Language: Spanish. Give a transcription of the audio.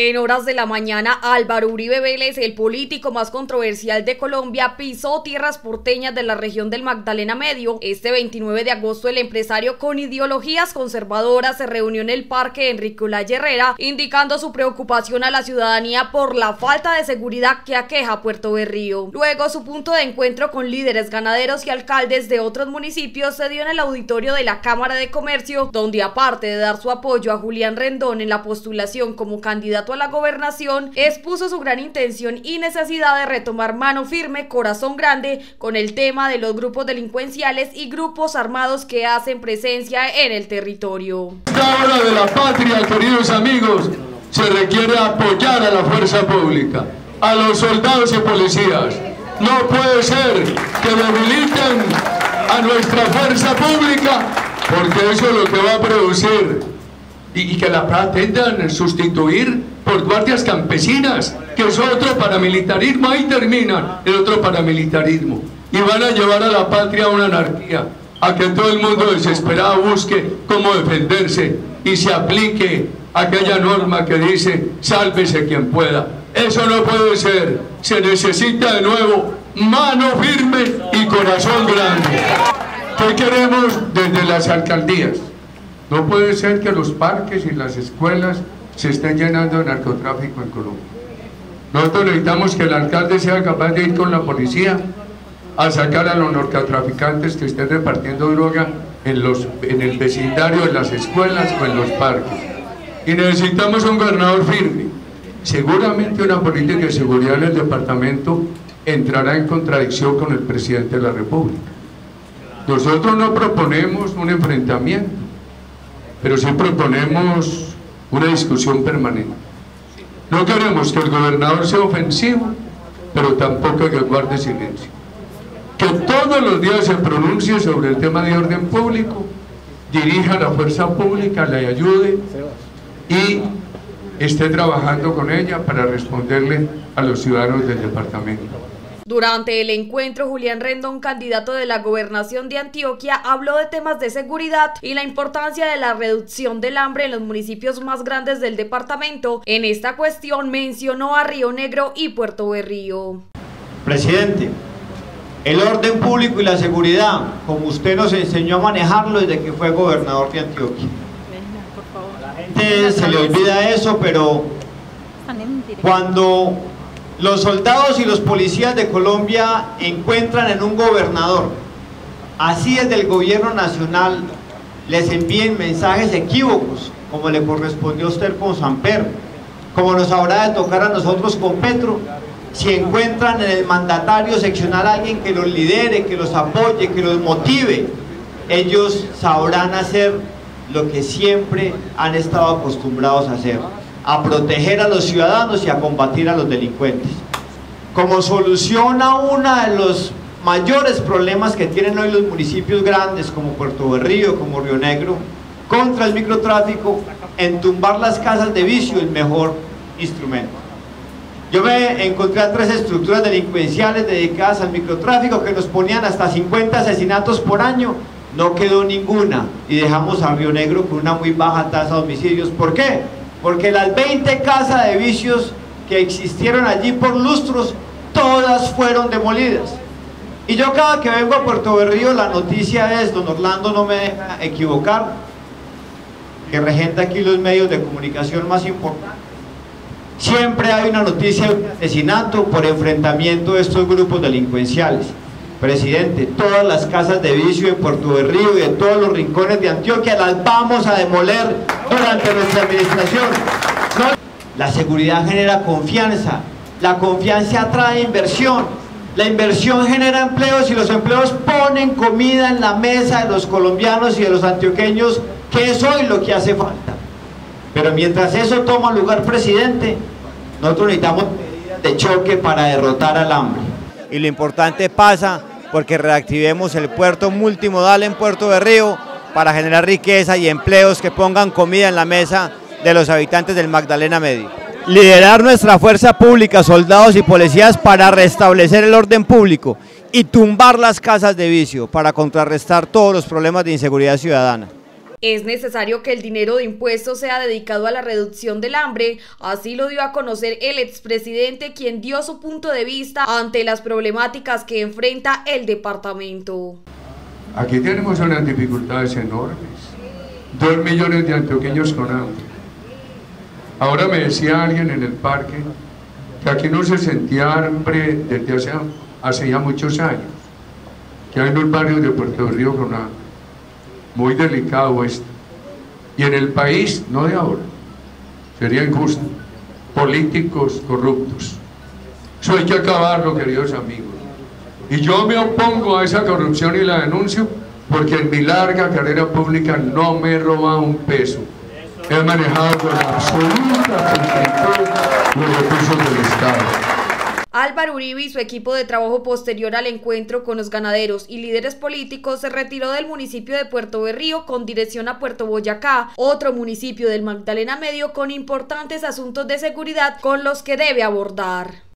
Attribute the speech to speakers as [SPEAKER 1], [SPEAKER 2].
[SPEAKER 1] En horas de la mañana, Álvaro Uribe Vélez, el político más controversial de Colombia, pisó tierras porteñas de la región del Magdalena Medio. Este 29 de agosto, el empresario con ideologías conservadoras se reunió en el parque Enrique Olaya Herrera, indicando su preocupación a la ciudadanía por la falta de seguridad que aqueja Puerto Berrío. Luego, su punto de encuentro con líderes ganaderos y alcaldes de otros municipios se dio en el auditorio de la Cámara de Comercio, donde aparte de dar su apoyo a Julián Rendón en la postulación como candidato a la gobernación, expuso su gran intención y necesidad de retomar mano firme, corazón grande, con el tema de los grupos delincuenciales y grupos armados que hacen presencia en el territorio.
[SPEAKER 2] Esta hora de la patria, queridos amigos, se requiere apoyar a la fuerza pública, a los soldados y policías. No puede ser que debiliten a nuestra fuerza pública, porque eso es lo que va a producir y, que la pretendan sustituir por guardias campesinas, que es otro paramilitarismo, ahí terminan el otro paramilitarismo. Y van a llevar a la patria a una anarquía, a que todo el mundo desesperado busque cómo defenderse y se aplique aquella norma que dice sálvese quien pueda. Eso no puede ser. Se necesita de nuevo mano firme y corazón grande. ¿Qué queremos desde las alcaldías? No puede ser que los parques y las escuelas se estén llenando de narcotráfico en Colombia. Nosotros necesitamos que el alcalde sea capaz de ir con la policía a sacar a los narcotraficantes que estén repartiendo droga en, los, en el vecindario, en las escuelas o en los parques. Y necesitamos un gobernador firme. Seguramente una política de seguridad en el departamento entrará en contradicción con el presidente de la República. Nosotros no proponemos un enfrentamiento, pero sí proponemos una discusión permanente. No queremos que el gobernador sea ofensivo, pero tampoco que guarde silencio. Que todos los días se pronuncie sobre el tema de orden público, dirija a la fuerza pública, le ayude y esté trabajando con ella para responderle a los ciudadanos del departamento.
[SPEAKER 1] Durante el encuentro, Julián Rendón, candidato de la gobernación de Antioquia, habló de temas de seguridad y la importancia de la reducción del hambre en los municipios más grandes del departamento. En esta cuestión mencionó a Río Negro y Puerto Berrío.
[SPEAKER 3] Presidente, el orden público y la seguridad, como usted nos enseñó a manejarlo desde que fue gobernador de Antioquia. A la gente se le olvida eso, pero cuando los soldados y los policías de Colombia encuentran en un gobernador, así es del gobierno nacional, les envíen mensajes equívocos, como le correspondió a usted con Samper, como nos habrá de tocar a nosotros con Petro, si encuentran en el mandatario seccional a alguien que los lidere, que los apoye, que los motive, ellos sabrán hacer lo que siempre han estado acostumbrados a hacer a proteger a los ciudadanos y a combatir a los delincuentes. Como solución a uno de los mayores problemas que tienen hoy los municipios grandes como Puerto Berrío, como Río Negro, contra el microtráfico, entumbar las casas de vicio el mejor instrumento. Yo me encontré a tres estructuras delincuenciales dedicadas al microtráfico que nos ponían hasta 50 asesinatos por año, no quedó ninguna y dejamos a Río Negro con una muy baja tasa de homicidios. ¿Por qué? Porque las 20 casas de vicios que existieron allí por lustros, todas fueron demolidas. Y yo cada que vengo a Puerto Berrío, la noticia es, don Orlando no me deja equivocar, que regenta aquí los medios de comunicación más importantes. Siempre hay una noticia de asesinato por enfrentamiento de estos grupos delincuenciales. Presidente, todas las casas de vicio de Puerto Berrío y de todos los rincones de Antioquia las vamos a demoler durante nuestra administración. La seguridad genera confianza, la confianza atrae inversión, la inversión genera empleos y los empleos ponen comida en la mesa de los colombianos y de los antioqueños, que es hoy lo que hace falta. Pero mientras eso toma lugar, presidente, nosotros necesitamos medidas de choque para derrotar al hambre y lo importante pasa porque reactivemos el puerto multimodal en Puerto de Río para generar riqueza y empleos que pongan comida en la mesa de los habitantes del Magdalena Medio. Liderar nuestra fuerza pública, soldados y policías para restablecer el orden público y tumbar las casas de vicio para contrarrestar todos los problemas de inseguridad ciudadana.
[SPEAKER 1] Es necesario que el dinero de impuestos sea dedicado a la reducción del hambre, así lo dio a conocer el expresidente quien dio su punto de vista ante las problemáticas que enfrenta el departamento.
[SPEAKER 2] Aquí tenemos unas dificultades enormes, dos millones de antioqueños con hambre. Ahora me decía alguien en el parque que aquí no se sentía hambre desde hace, ya muchos años, que hay unos barrios de Puerto Río con hambre muy delicado esto. Y en el país, no de ahora, sería injusto. Políticos corruptos. Eso hay que acabarlo, queridos amigos. Y yo me opongo a esa corrupción y la denuncio porque en mi larga carrera pública no me he robado un peso. He manejado con absoluta los recursos del Estado.
[SPEAKER 1] Álvaro Uribe y su equipo de trabajo posterior al encuentro con los ganaderos y líderes políticos se retiró del municipio de Puerto Berrío con dirección a Puerto Boyacá, otro municipio del Magdalena Medio con importantes asuntos de seguridad con los que debe abordar.